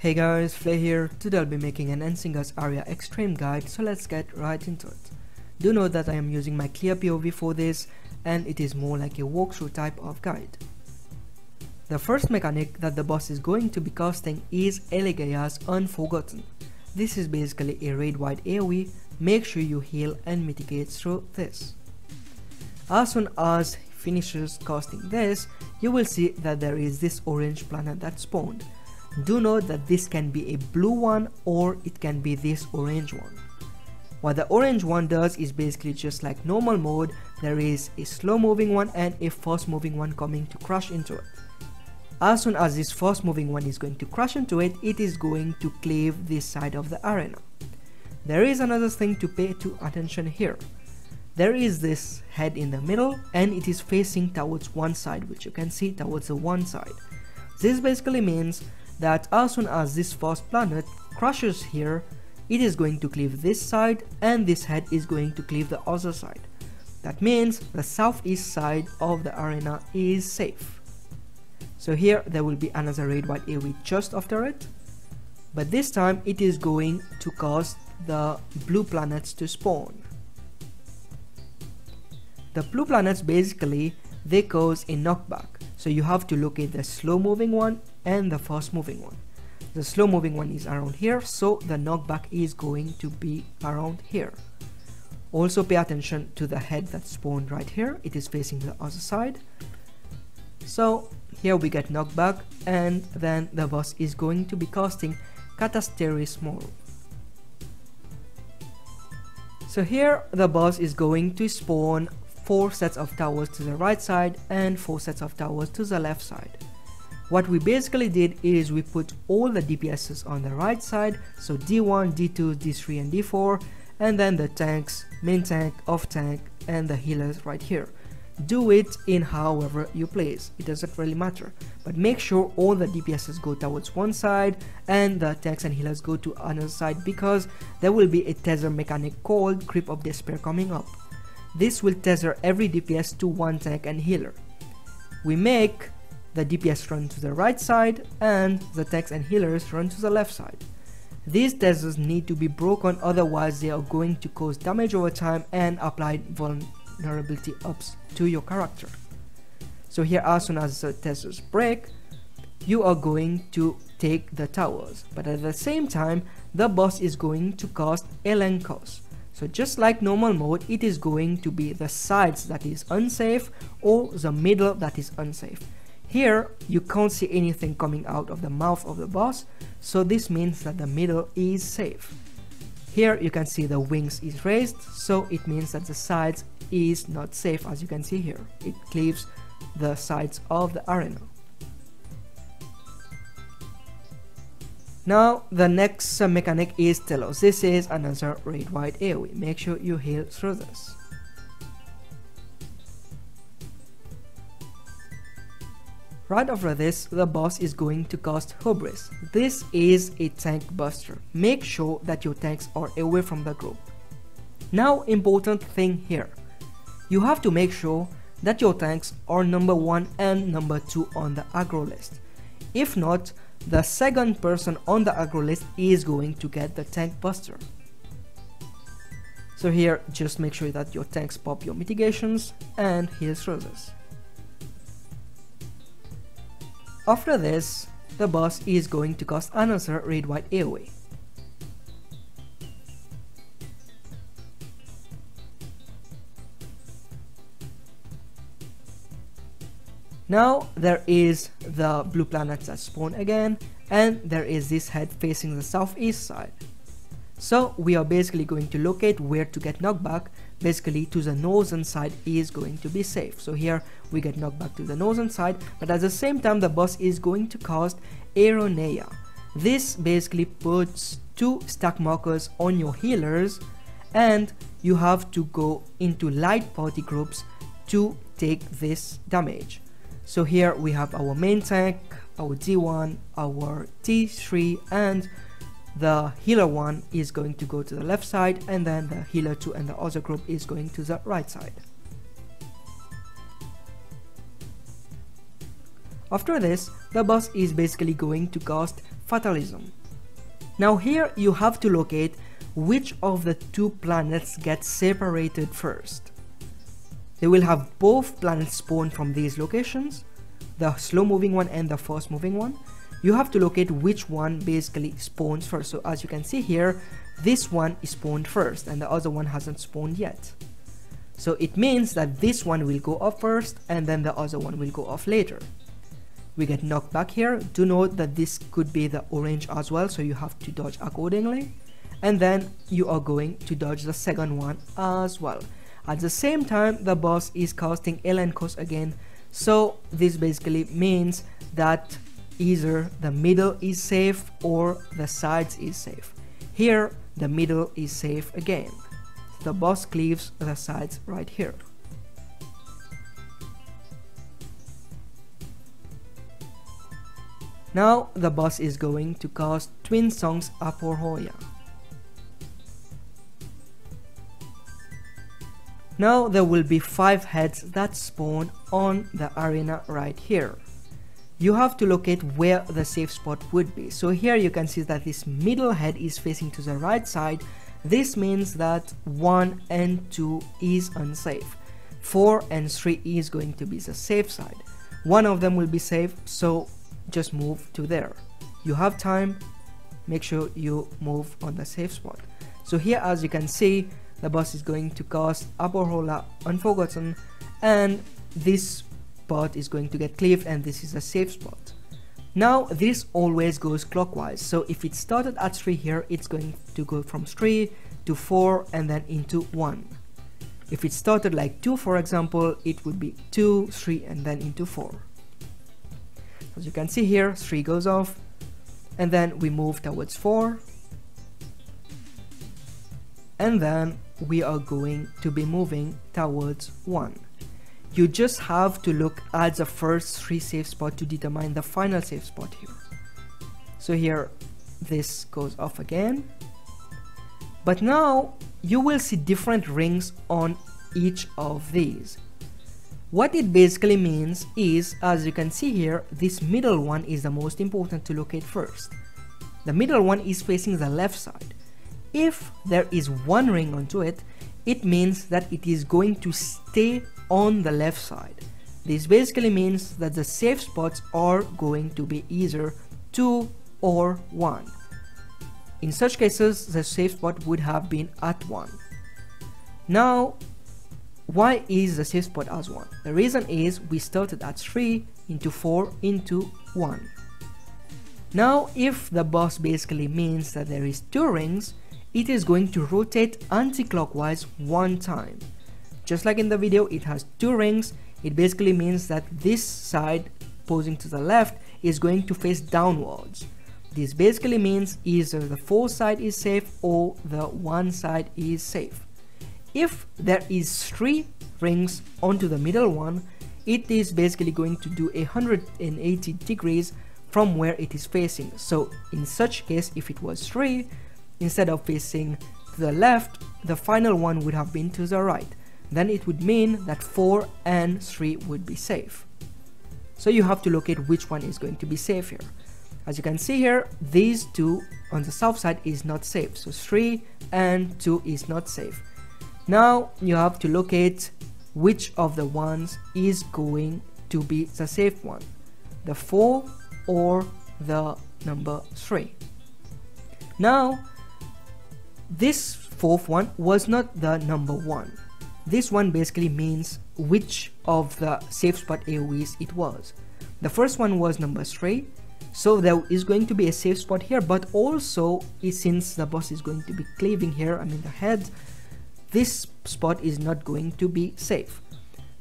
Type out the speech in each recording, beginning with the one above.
Hey guys, Flay here. Today I'll be making an Endsinger's Aria Extreme guide, so let's get right into it. Do note that I am using my clear POV for this, and it is more like a walkthrough type of guide. The first mechanic that the boss is going to be casting is Elegeia's Unforgotten. This is basically a raid wide AoE, make sure you heal and mitigate through this. As soon as he finishes casting this, you will see that there is this orange planet that spawned do note that this can be a blue one or it can be this orange one. What the orange one does is basically just like normal mode, there is a slow moving one and a fast moving one coming to crash into it. As soon as this fast moving one is going to crash into it, it is going to cleave this side of the arena. There is another thing to pay to attention here. There is this head in the middle and it is facing towards one side which you can see towards the one side. This basically means that as soon as this fast planet crashes here, it is going to cleave this side and this head is going to cleave the other side. That means the southeast side of the arena is safe. So here there will be another raid wide AoE just after it, but this time it is going to cause the blue planets to spawn. The blue planets basically they cause a knockback so you have to look at the slow moving one and the fast moving one. The slow moving one is around here, so the knockback is going to be around here. Also pay attention to the head that spawned right here, it is facing the other side. So here we get knockback and then the boss is going to be casting Katasterismoi. So here the boss is going to spawn 4 sets of towers to the right side and 4 sets of towers to the left side. What we basically did is we put all the DPSs on the right side, so D1, D2, D3 and D4, and then the tanks, main tank, off tank, and the healers right here. Do it in however you place, it doesn't really matter. But make sure all the DPSs go towards one side and the tanks and healers go to another side because there will be a tether mechanic called Grip of Despair coming up. This will tether every DPS to one tank and healer. We make the DPS run to the right side and the tanks and healers run to the left side. These tethers need to be broken otherwise they are going to cause damage over time and apply vulnerability ups to your character. So here as soon as the tethers break, you are going to take the towers but at the same time the boss is going to cast Elenchos so just like normal mode, it is going to be the sides that is unsafe or the middle that is unsafe. Here, you can't see anything coming out of the mouth of the boss, so this means that the middle is safe. Here you can see the wings is raised, so it means that the sides is not safe as you can see here. It cleaves the sides of the arena. Now the next mechanic is Telos. This is another red-white AoE. Make sure you heal through this. Right after this, the boss is going to cast Hubris. This is a tank buster. Make sure that your tanks are away from the group. Now important thing here. You have to make sure that your tanks are number 1 and number 2 on the aggro list. If not, the second person on the aggro list is going to get the tank buster. So here, just make sure that your tanks pop your mitigations and here's roses. After this, the boss is going to cast another red white AoE. Now there is the blue planets that spawn again and there is this head facing the southeast side. So we are basically going to locate where to get knockback basically to the northern side is going to be safe. So here we get knocked back to the northern side but at the same time the boss is going to cast Eironeia. This basically puts two stack markers on your healers and you have to go into light party groups to take this damage. So here we have our main tank, our D1, our T3 and the healer 1 is going to go to the left side and then the healer 2 and the other group is going to the right side. After this, the boss is basically going to cast Fatalism. Now here you have to locate which of the two planets get separated first. They will have both planets spawn from these locations, the slow moving one and the fast moving one. You have to locate which one basically spawns first. So as you can see here, this one is spawned first and the other one hasn't spawned yet. So it means that this one will go off first and then the other one will go off later. We get knocked back here. Do note that this could be the orange as well, so you have to dodge accordingly. And then you are going to dodge the second one as well. At the same time, the boss is casting Elenchos again, so this basically means that either the middle is safe or the sides is safe. Here, the middle is safe again the boss cleaves the sides right here. Now the boss is going to cast Twin Songs Aporhoya. Now there will be 5 heads that spawn on the arena right here. You have to locate where the safe spot would be. So here you can see that this middle head is facing to the right side this means that 1 and 2 is unsafe. 4 and 3 is going to be the safe side. One of them will be safe, so just move to there. You have time, make sure you move on the safe spot. So here as you can see, the boss is going to cast Aporrhoia Unforgotten and this spot is going to get cleaved and this is a safe spot. Now this always goes clockwise, so if it started at 3 here, it's going to go from 3 to 4 and then into 1. If it started like 2 for example, it would be 2, 3 and then into 4. As you can see here, 3 goes off and then we move towards 4 and then we are going to be moving towards 1 you just have to look at the first three safe spot to determine the final safe spot here. So here this goes off again. But now you will see different rings on each of these. What it basically means is, as you can see here, this middle one is the most important to locate first. The middle one is facing the left side. If there is one ring onto it, it means that it is going to stay on the left side. This basically means that the safe spots are going to be either 2 or 1. In such cases, the safe spot would have been at 1. Now, why is the safe spot as 1? The reason is we started at 3 into 4 into 1. Now, if the boss basically means that there is 2 rings, it is going to rotate anti-clockwise one time. Just like in the video, it has two rings. It basically means that this side posing to the left is going to face downwards. This basically means either the four side is safe or the one side is safe. If there is three rings onto the middle one, it is basically going to do a 180 degrees from where it is facing. So in such case, if it was 3, instead of facing to the left, the final one would have been to the right then it would mean that 4 and 3 would be safe. So you have to locate which one is going to be safe here. As you can see here, these two on the south side is not safe. So 3 and 2 is not safe. Now you have to locate which of the ones is going to be the safe one. The 4 or the number 3. Now, this fourth one was not the number 1 this one basically means which of the safe spot AoEs it was. The first one was number 3, so there is going to be a safe spot here, but also since the boss is going to be cleaving here, I mean the head, this spot is not going to be safe.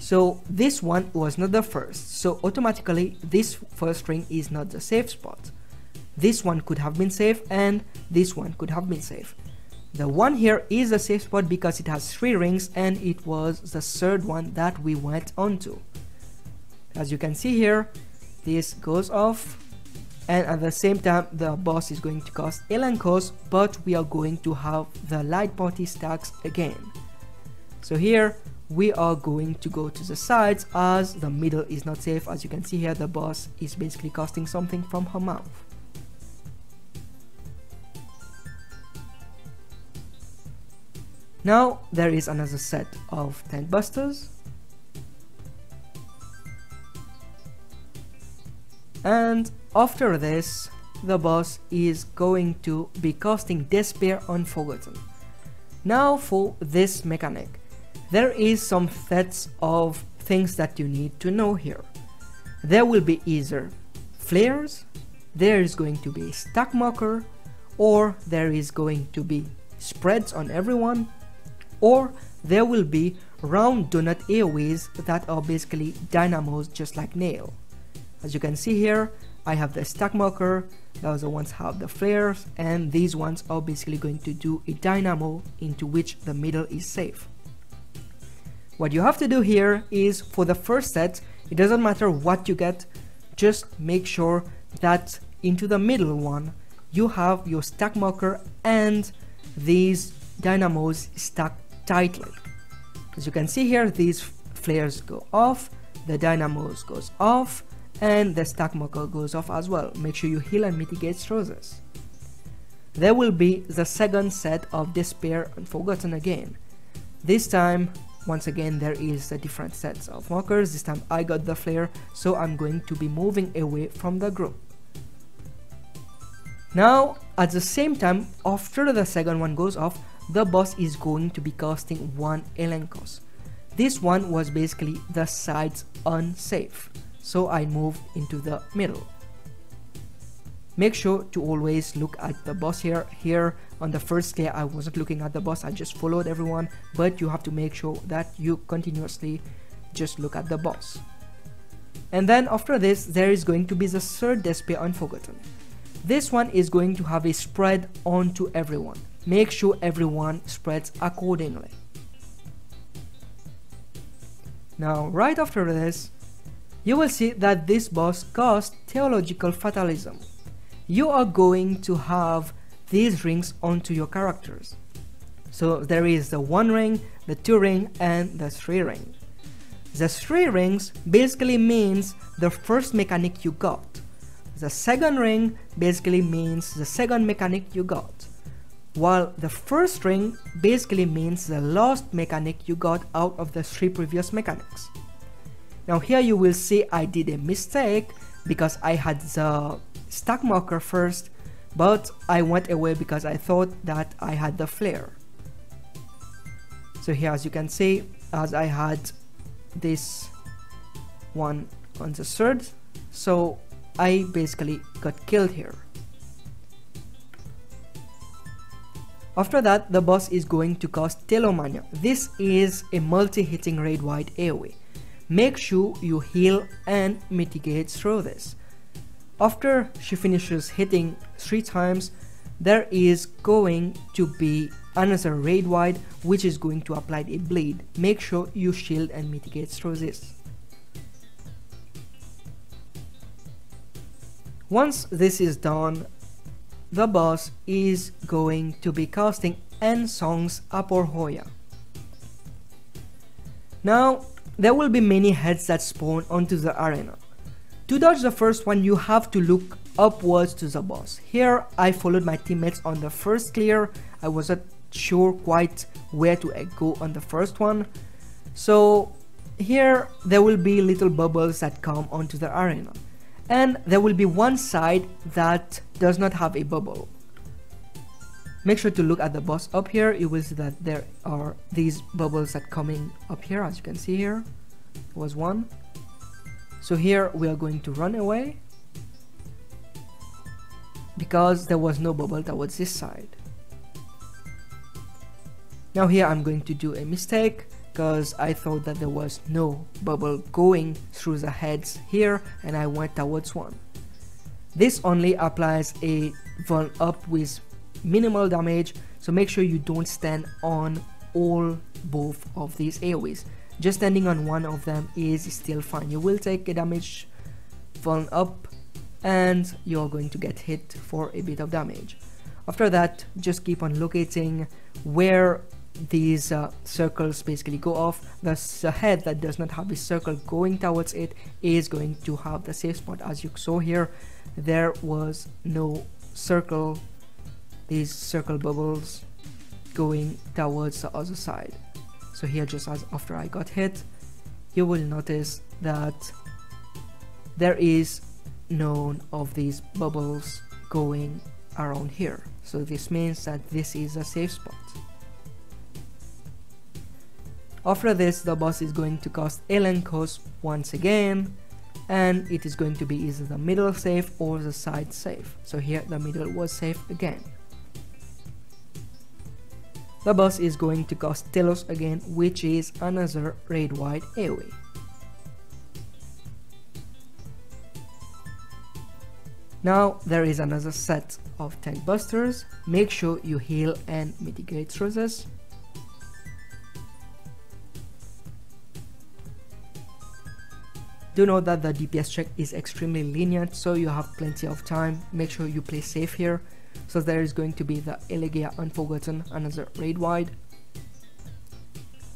So this one was not the first, so automatically this first ring is not the safe spot. This one could have been safe and this one could have been safe. The one here is a safe spot because it has three rings and it was the third one that we went onto. As you can see here, this goes off and at the same time the boss is going to cast Elenchos but we are going to have the light party stacks again. So here we are going to go to the sides as the middle is not safe as you can see here the boss is basically casting something from her mouth now there is another set of tent busters and after this the boss is going to be casting Despair on Forgotten. Now for this mechanic, there is some sets of things that you need to know here. There will be either flares, there is going to be stack marker, or there is going to be spreads on everyone, or there will be round donut AoEs that are basically dynamos just like Nael. As you can see here, I have the stack marker, those ones have the flares, and these ones are basically going to do a dynamo into which the middle is safe. What you have to do here is for the first set, it doesn't matter what you get, just make sure that into the middle one, you have your stack marker and these dynamos stacked tightly. As you can see here, these flares go off, the dynamos goes off, and the stack marker goes off as well. Make sure you heal and mitigate this. There will be the second set of Despair and Forgotten again. This time, once again, there is a different sets of markers. This time I got the flare, so I'm going to be moving away from the group. Now, at the same time, after the second one goes off, the boss is going to be casting one Elenchos. This one was basically the sides unsafe so I move into the middle. Make sure to always look at the boss here. Here on the first day I wasn't looking at the boss, I just followed everyone, but you have to make sure that you continuously just look at the boss. And then after this, there is going to be the third Despair Unforgotten. This one is going to have a spread onto everyone. Make sure everyone spreads accordingly. Now, right after this, you will see that this boss caused Theological Fatalism. You are going to have these rings onto your characters. So there is the one ring, the two ring, and the three ring. The three rings basically means the first mechanic you got. The second ring basically means the second mechanic you got. While the first ring basically means the last mechanic you got out of the three previous mechanics. Now here you will see I did a mistake because I had the stack marker first but I went away because I thought that I had the flare. So here as you can see as I had this one on the third so I basically got killed here. After that, the boss is going to cast Telomania. This is a multi-hitting raid-wide AoE. Make sure you heal and mitigate through this. After she finishes hitting 3 times, there is going to be another raid wide which is going to apply a bleed. Make sure you shield and mitigate through this. Once this is done, the boss is going to be casting Endsong's Aporrhoia. Now there will be many heads that spawn onto the arena. To dodge the first one, you have to look upwards to the boss. Here, I followed my teammates on the first clear. I wasn't sure quite where to go on the first one. So here, there will be little bubbles that come onto the arena. And there will be one side that does not have a bubble. Make sure to look at the boss up here. You will see that there are these bubbles that coming up here as you can see here. was one. So here we are going to run away because there was no bubble towards this side. Now here I'm going to do a mistake because I thought that there was no bubble going through the heads here and I went towards one. This only applies a one up with minimal damage so make sure you don't stand on all both of these AoEs just standing on one of them is still fine. You will take a damage fallen up and you're going to get hit for a bit of damage. After that just keep on locating where these uh, circles basically go off. The head that does not have a circle going towards it is going to have the safe spot. As you saw here there was no circle these circle bubbles going towards the other side. So here just as after I got hit you will notice that there is none of these bubbles going around here. So this means that this is a safe spot after this, the boss is going to cast Alien once again, and it is going to be either the middle safe or the side safe. So here the middle was safe again. The boss is going to cast Telos again, which is another raid-wide AoE. Now there is another set of tank busters, make sure you heal and mitigate throws Do know that the DPS check is extremely lenient so you have plenty of time. Make sure you play safe here. So there is going to be the Elegeia Unforgotten, another raid wide.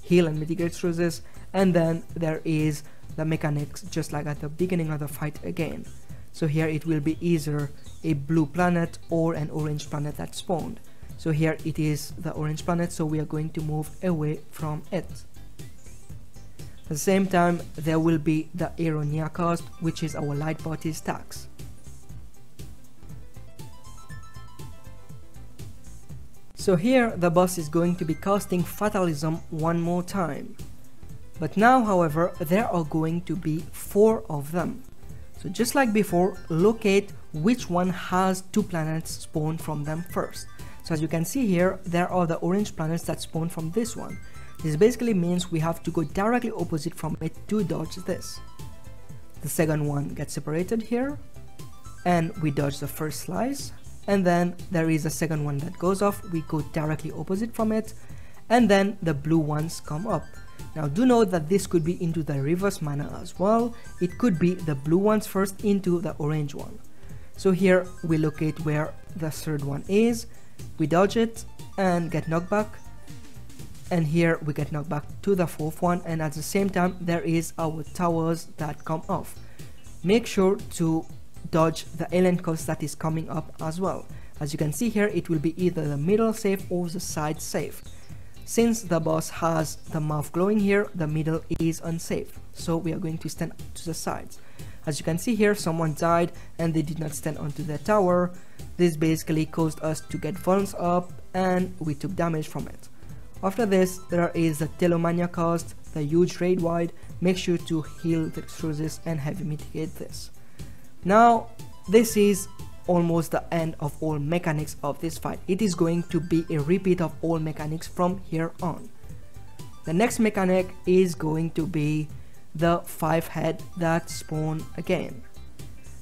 Heal and mitigate this. And then there is the mechanics just like at the beginning of the fight again. So here it will be either a blue planet or an orange planet that spawned. So here it is the orange planet so we are going to move away from it. At the same time, there will be the Eironeia cost, which is our light party's tax. So here the boss is going to be casting Fatalism one more time. But now however there are going to be four of them. So just like before locate which one has two planets spawn from them first. So as you can see here there are the orange planets that spawn from this one. This basically means we have to go directly opposite from it to dodge this. The second one gets separated here and we dodge the first slice and then there is a second one that goes off. We go directly opposite from it and then the blue ones come up. Now do note that this could be into the reverse manner as well. It could be the blue ones first into the orange one. So here we locate where the third one is. We dodge it and get knocked back and here we get knocked back to the fourth one. And at the same time there is our towers that come off. Make sure to dodge the alien coast that is coming up as well. As you can see here it will be either the middle safe or the side safe. Since the boss has the mouth glowing here the middle is unsafe. So we are going to stand to the sides. As you can see here someone died and they did not stand onto the tower. This basically caused us to get vulns up and we took damage from it after this, there is the Telomania cost, the huge raid wide, make sure to heal through this and heavy mitigate this. Now, this is almost the end of all mechanics of this fight. It is going to be a repeat of all mechanics from here on. The next mechanic is going to be the 5 head that spawn again.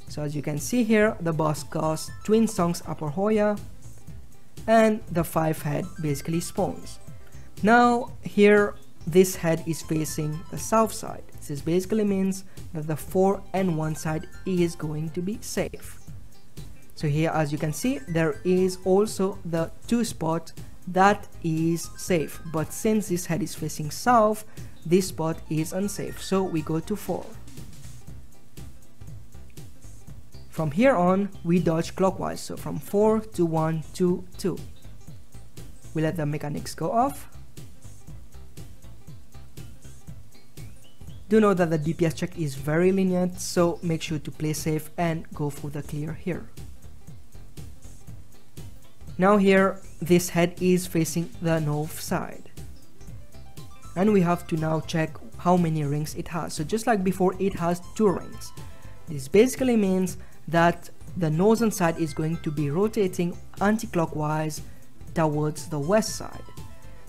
So as you can see here, the boss casts Twinsong's Aporrhoia and the 5 head basically spawns. Now here this head is facing the south side. This basically means that the 4 and 1 side is going to be safe. So here as you can see there is also the 2 spot that is safe but since this head is facing south this spot is unsafe so we go to 4. From here on we dodge clockwise so from 4 to 1 to 2. We let the mechanics go off Do know that the DPS check is very lenient, so make sure to play safe and go for the clear here. Now here, this head is facing the north side. And we have to now check how many rings it has. So just like before, it has two rings. This basically means that the northern side is going to be rotating anti-clockwise towards the west side.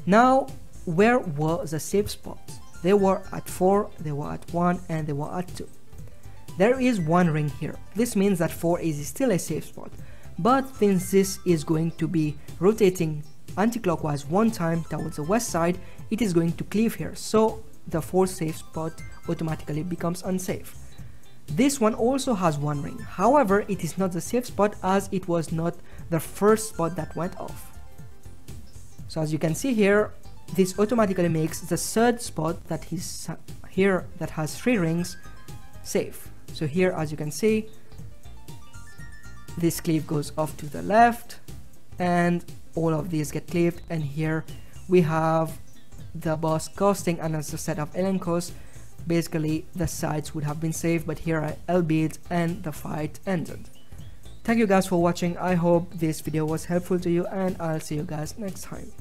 Now, where were the safe spots? They were at 4, they were at 1 and they were at 2. There is one ring here. This means that 4 is still a safe spot. But since this is going to be rotating anti-clockwise one time towards the west side, it is going to cleave here. So the 4 safe spot automatically becomes unsafe. This one also has one ring. However, it is not the safe spot as it was not the first spot that went off. So as you can see here, this automatically makes the third spot that is here that has three rings safe. So here as you can see this cleave goes off to the left and all of these get cleaved and here we have the boss costing another set of Elenchos basically the sides would have been saved but here are L and the fight ended. Thank you guys for watching. I hope this video was helpful to you and i'll see you guys next time